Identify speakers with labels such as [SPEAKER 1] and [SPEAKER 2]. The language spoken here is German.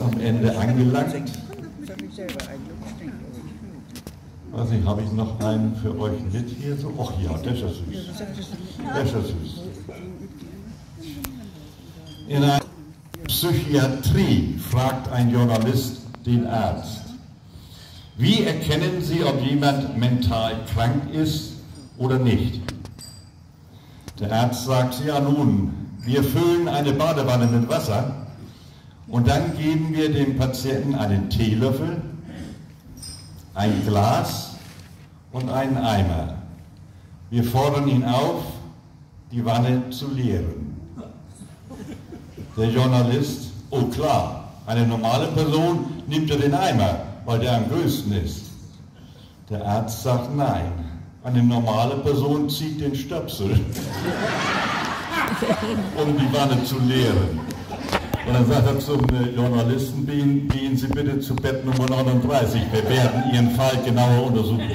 [SPEAKER 1] am Ende angelangt. Weiß nicht, habe ich noch einen für euch mit hier? So? Ach ja, der ist süß. Der ist ja süß. In einer Psychiatrie fragt ein Journalist den Arzt, wie erkennen Sie, ob jemand mental krank ist oder nicht? Der Arzt sagt, ja nun, wir füllen eine Badewanne mit Wasser und dann geben wir dem Patienten einen Teelöffel, ein Glas und einen Eimer. Wir fordern ihn auf, die Wanne zu leeren. Der Journalist, oh klar, eine normale Person nimmt ja den Eimer, weil der am größten ist. Der Arzt sagt nein, eine normale Person zieht den Stöpsel, um die Wanne zu leeren. Und dann sagt er zum Journalisten, gehen, gehen Sie bitte zu Bett Nummer 39, wir werden Ihren Fall genauer untersuchen.